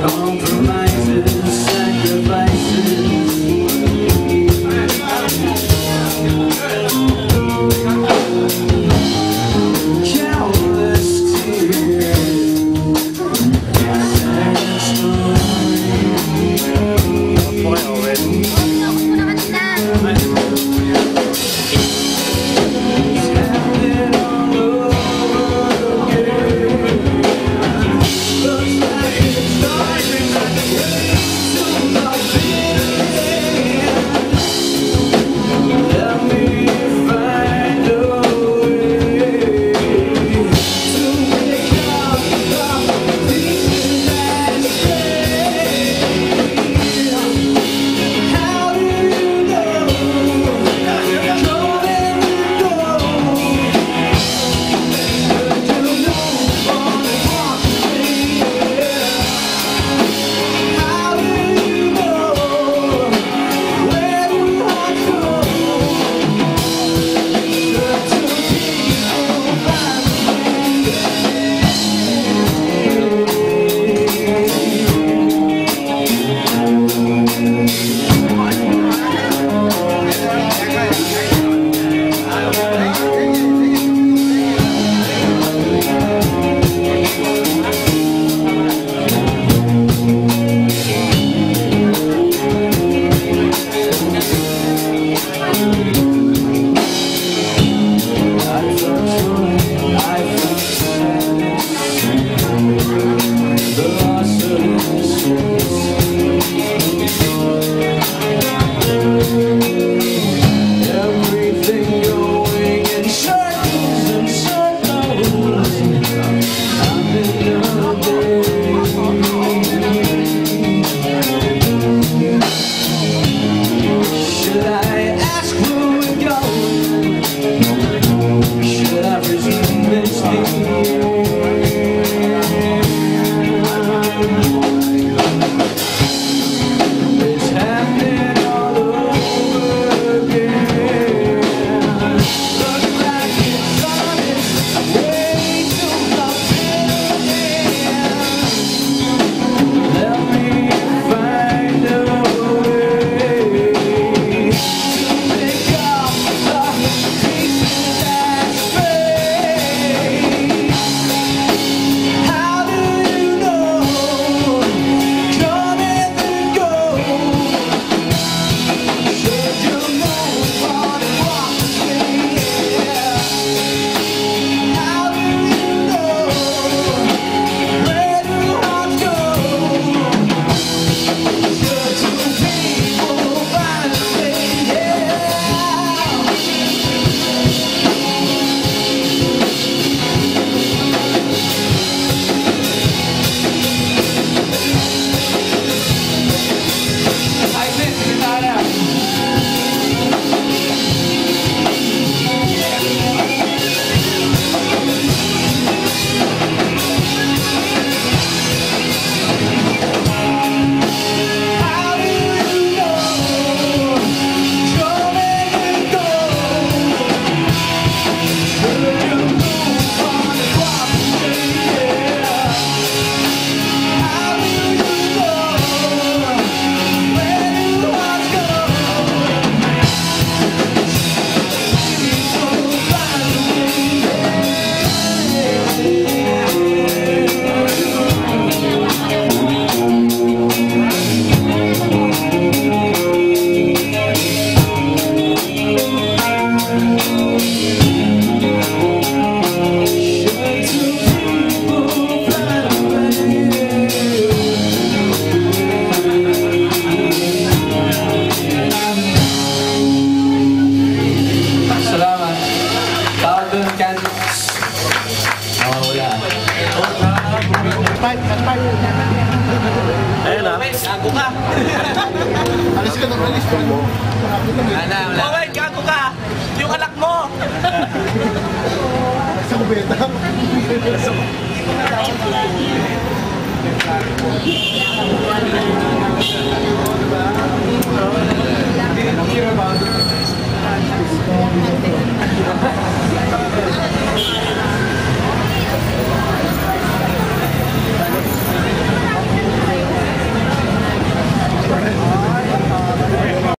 come on. Fight, fight. Ayun ah. Gago ka. Alis ka na, alis. Wala, wala. Wait, gago ka. Yung anak mo. Sa kubeta. Wala